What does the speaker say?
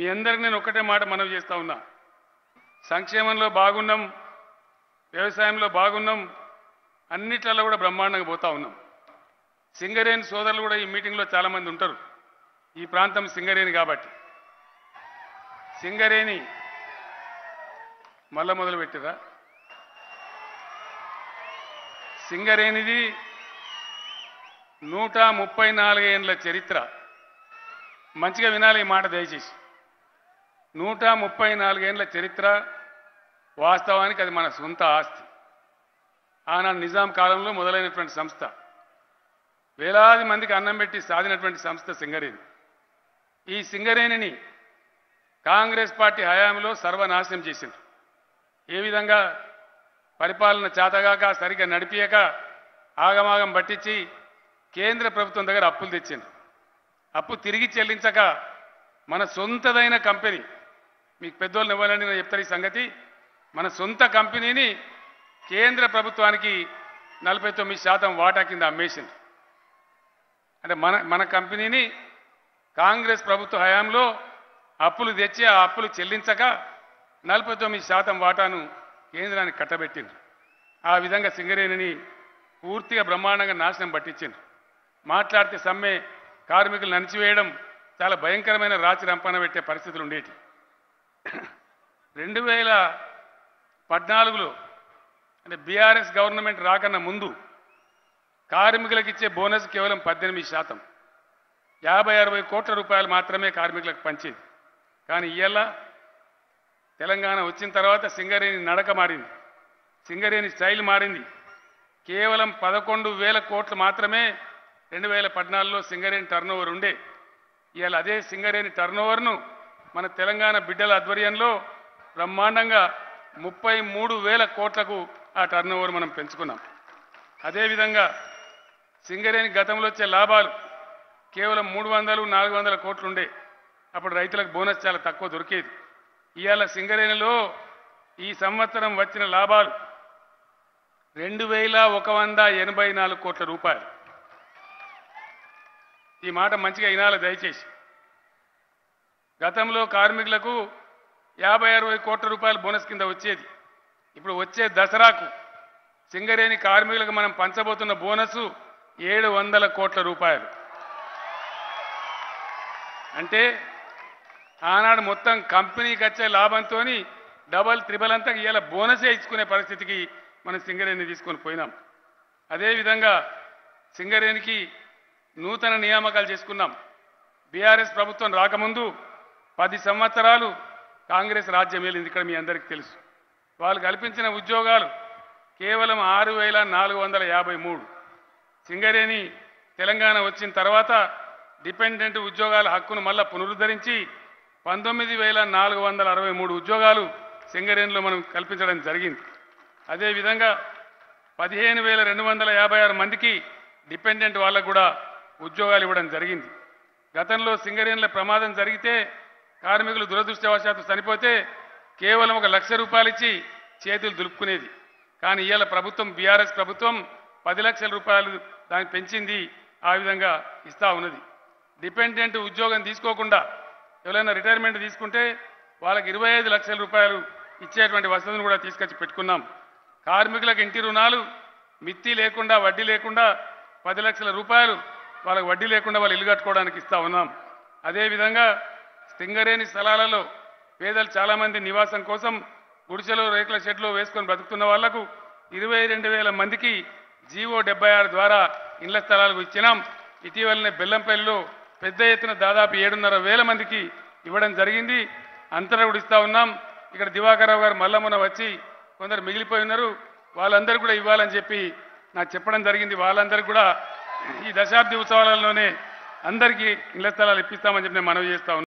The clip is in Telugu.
మీ అందరికి నేను ఒక్కటే మాట మనవి చేస్తా ఉన్నా. సంక్షేమంలో బాగున్నాం వ్యవసాయంలో బాగున్నాం అన్నిట్లలో కూడా బ్రహ్మాండంగా పోతా ఉన్నాం. సింగరేణి సోదరులు కూడా ఈ మీటింగ్లో చాలామంది ఉంటారు. ఈ ప్రాంతం సింగరేణి కాబట్టి. సింగరేణి మళ్ళా మొదలు పెట్టిరా? సింగరేణిది నూట ముప్పై నాలుగేండ్ల చరిత్ర. మంచిగా వినాలి ఈ మాట దయచేసి. నూట ముప్పై నాలుగేండ్ల చరిత్ర వాస్తవానికి అది మన సొంత ఆస్తి. ఆనాడు నిజాం కాలంలో మొదలైనటువంటి సంస్థ వేలాది మందికి అన్నం పెట్టి సాధినటువంటి సంస్థ సింగరేణి. ఈ సింగరేణిని కాంగ్రెస్ పార్టీ హయాంలో సర్వనాశనం చేసింది. ఏ విధంగా పరిపాలన చేతగాక సరిగ్గా నడిపియక ఆగమాగం పట్టించి కేంద్ర ప్రభుత్వం దగ్గర అప్పులు తెచ్చింది. అప్పు తిరిగి చెల్లించక మన సొంతదైన కంపెనీ మీకు పెద్దోళ్ళని ఇవ్వాలని నేను చెప్తాను ఈ సంగతి. మన సొంత కంపెనీని కేంద్ర ప్రభుత్వానికి నలభై తొమ్మిది శాతం వాటా కింద అమ్మేసింది అంటే మన మన కంపెనీని కాంగ్రెస్ ప్రభుత్వ హయాంలో అప్పులు తెచ్చి ఆ అప్పులు చెల్లించక నలభై తొమ్మిది శాతం వాటాను కేంద్రానికి కట్టబెట్టింది ఆ విధంగా సింగరేణిని పూర్తిగా బ్రహ్మాండంగా నాశనం పట్టించింది మాట్లాడితే సమ్మె కార్మికులు నడిచివేయడం చాలా భయంకరమైన రాచి రంపన పెట్టే పరిస్థితులు ఉండేటి రెండు వేల పద్నాలుగులో అంటే బీఆర్ఎస్ గవర్నమెంట్ రాకన్నా ముందు కార్మికులకు ఇచ్చే బోనస్ కేవలం పద్దెనిమిది శాతం. యాభై అరవై కోట్ల రూపాయలు మాత్రమే కార్మికులకు పంచేది. కానీ ఇవాళ తెలంగాణ వచ్చిన తర్వాత సింగరేణి నడక మారింది. సింగరేణి స్టైల్ మారింది. కేవలం పదకొండు వేల కోట్లు మాత్రమే రెండు వేల పద్నాలుగులో సింగరేణి టర్నోవర్ ఉండే. ఇవాళ అదే సింగరేణి టర్నోవర్ను మన తెలంగాణ బిడ్డల ఆధ్వర్యంలో బ్రహ్మాండంగా ముప్పై మూడు వేల కోట్లకు ఆ టర్నోవర్ మనం పెంచుకున్నాం. అదేవిధంగా సింగరేణి గతంలో వచ్చే లాభాలు కేవలం మూడు వందలు నాలుగు వందల కోట్లుండే అప్పుడు రైతులకు బోనస్ చాలా తక్కువ దొరికేది. ఇవాళ సింగరేణిలో ఈ సంవత్సరం వచ్చిన లాభాలు రెండు వేల ఒక వంద ఎనభై నాలుగు కోట్ల రూపాయలు. ఈ మాట మంచిగా వినాలి దయచేసి. గతంలో కార్మికులకు యాభై అరవై కోట్ల రూపాయల బోనస్ కింద వచ్చేది. ఇప్పుడు వచ్చే దసరాకు సింగరేణి కార్మికులకు మనం పంచబోతున్న బోనస్ ఏడు వందల కోట్ల రూపాయలు. అంటే ఆనాడు మొత్తం కంపెనీకి వచ్చే లాభంతో డబల్ త్రిబల్ అంతా ఇలా బోనసే ఇచ్చుకునే పరిస్థితికి మనం సింగరేణి తీసుకొని పోయినాం. అదేవిధంగా సింగరేణికి నూతన నియామకాలు చేసుకున్నాం. బీఆర్ఎస్ ప్రభుత్వం రాకముందు పది సంవత్సరాలు కాంగ్రెస్ రాజ్యం వెళ్ళింది ఇక్కడ మీ అందరికీ తెలుసు. వాళ్ళు కల్పించిన ఉద్యోగాలు కేవలం ఆరు వేల నాలుగు వందల యాభై మూడు. సింగరేణి తెలంగాణ వచ్చిన తర్వాత డిపెండెంట్ ఉద్యోగాల హక్కును మళ్ళా పునరుద్ధరించి పంతొమ్మిది వేల నాలుగు వందల అరవై మూడు ఉద్యోగాలు సింగరేణిలో మనం కల్పించడం జరిగింది. అదేవిధంగా పదిహేను వేల రెండు వందల యాభై ఆరు మందికి డిపెండెంట్ వాళ్ళకు కూడా ఉద్యోగాలు ఇవ్వడం జరిగింది. గతంలో సింగరేణిలో ప్రమాదం జరిగితే కార్మికులు దురదృష్టవశాత్తు చనిపోతే కేవలం ఒక లక్ష రూపాయలు ఇచ్చి చేతులు దులుపుకునేది. కానీ ఇవాళ ప్రభుత్వం బీఆర్ఎస్ ప్రభుత్వం పది లక్షల రూపాయలు దాన్ని పెంచింది ఆ విధంగా ఇస్తా ఉన్నది. డిపెండెంట్ ఉద్యోగం తీసుకోకుండా ఎవరైనా రిటైర్మెంట్ తీసుకుంటే వాళ్ళకి ఇరవై ఐదు లక్షల రూపాయలు ఇచ్చేటువంటి వసతులను కూడా తీసుకొచ్చి పెట్టుకున్నాం. కార్మికులకు ఇంటి రుణాలు మిత్తి లేకుండా వడ్డీ లేకుండా పది లక్షల రూపాయలు వాళ్ళకి వడ్డీ లేకుండా వాళ్ళు ఇల్లు కట్టుకోవడానికి ఇస్తా ఉన్నాం. అదేవిధంగా సింగరేణి స్థలాలలో పేదలు చాలామంది నివాసం కోసం గుడిసెలు రేకుల షెడ్లో వేసుకొని బ్రతుకుతున్న వాళ్ళకు ఇరవై రెండు వేల మందికి జీవో డెబ్బై ఆరు ద్వారా ఇళ్ళ స్థలాలకు ఇచ్చినాం. ఇటీవలనే బెల్లంపల్లిలో పెద్ద ఎత్తున దాదాపు ఏడున్నర వేల మందికి ఇవ్వడం జరిగింది. అంతటా కూడా ఉన్నాం. ఇక్కడ దివాకరరావు గారు మల్లమ్మన వచ్చి కొందరు మిగిలిపోయి ఉన్నారు. వాళ్ళందరూ కూడా ఇవ్వాలని చెప్పి నాకు చెప్పడం జరిగింది. వాళ్ళందరికీ కూడా ఈ దశాబ్ది ఉత్సవాలలోనే అందరికీ ఇళ్ళ స్థలాలు ఇప్పిస్తామని చెప్పి నేను మనవి చేస్తా